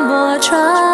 It's worth one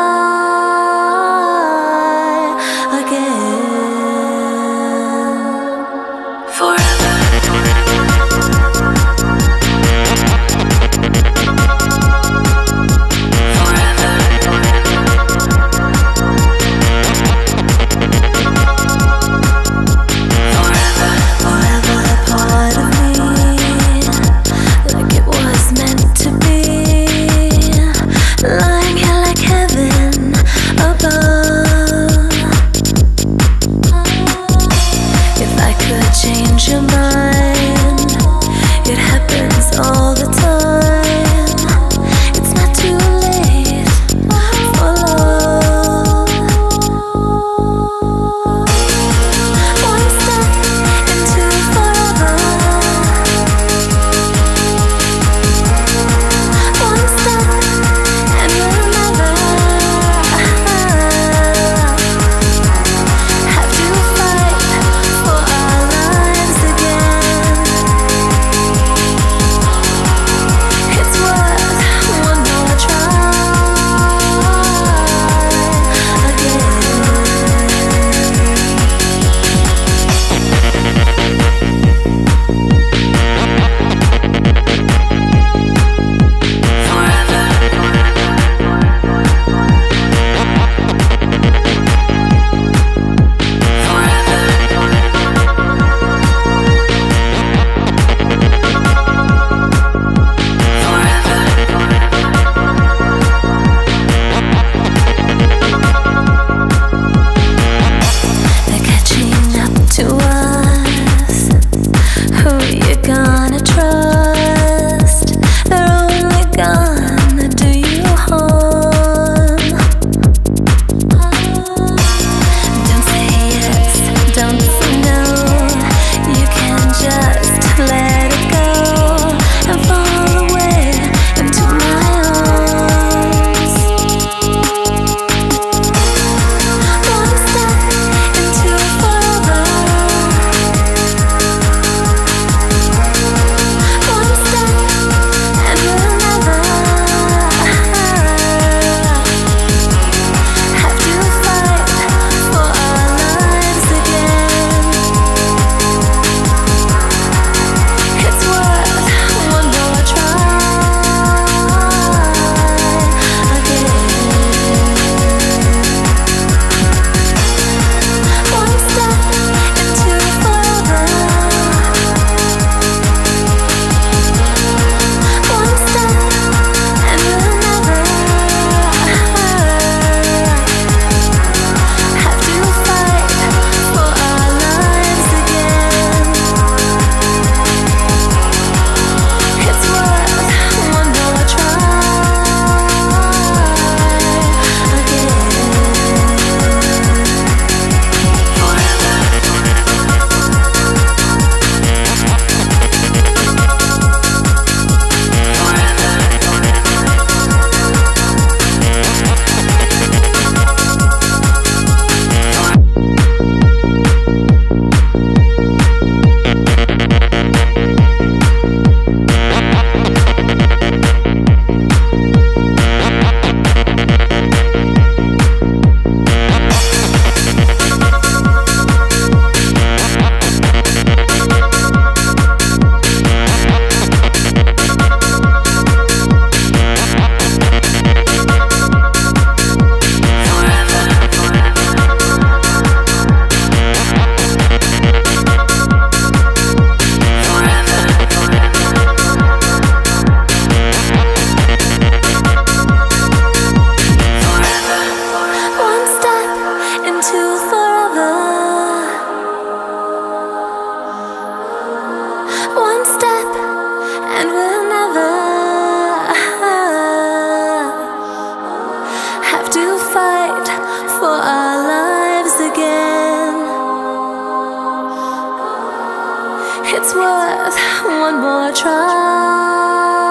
It's worth one more try.